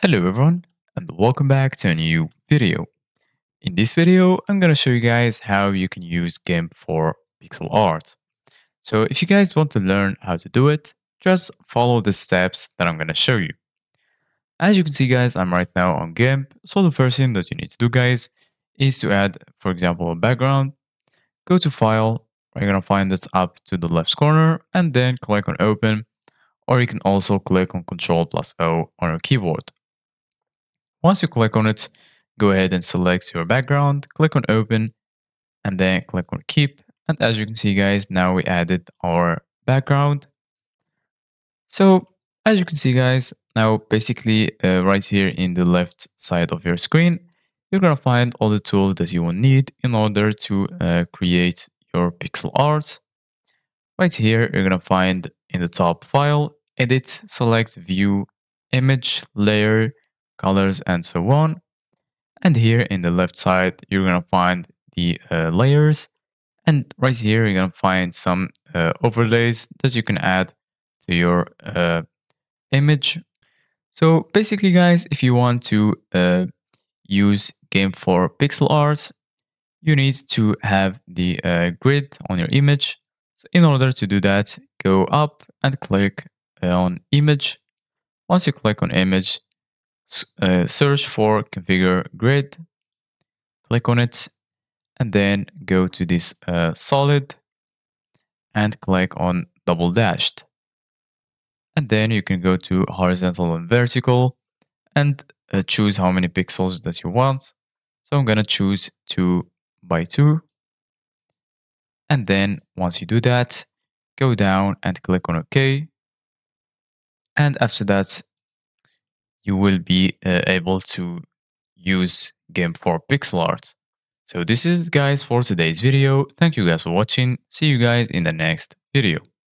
Hello everyone and welcome back to a new video. In this video, I'm going to show you guys how you can use GIMP for pixel art. So if you guys want to learn how to do it, just follow the steps that I'm going to show you. As you can see guys, I'm right now on GIMP. So the first thing that you need to do guys is to add, for example, a background. Go to File, you're to find it up to the left corner and then click on Open. Or you can also click on Ctrl plus O on your keyboard. Once you click on it, go ahead and select your background, click on open, and then click on keep. And as you can see guys, now we added our background. So as you can see guys, now basically uh, right here in the left side of your screen, you're gonna find all the tools that you will need in order to uh, create your pixel art. Right here, you're gonna find in the top file, edit, select view, image, layer, colors, and so on. And here in the left side, you're going to find the uh, layers. And right here, you're going to find some uh, overlays that you can add to your uh, image. So basically, guys, if you want to uh, use GIMP for pixel art, you need to have the uh, grid on your image. So in order to do that, go up and click on image. Once you click on image, uh, search for configure grid, click on it, and then go to this uh, solid and click on double dashed. And then you can go to horizontal and vertical and uh, choose how many pixels that you want. So I'm going to choose 2 by 2. And then once you do that, go down and click on OK. And after that, you will be uh, able to use GIMP for pixel art. So this is guys for today's video. Thank you guys for watching. See you guys in the next video.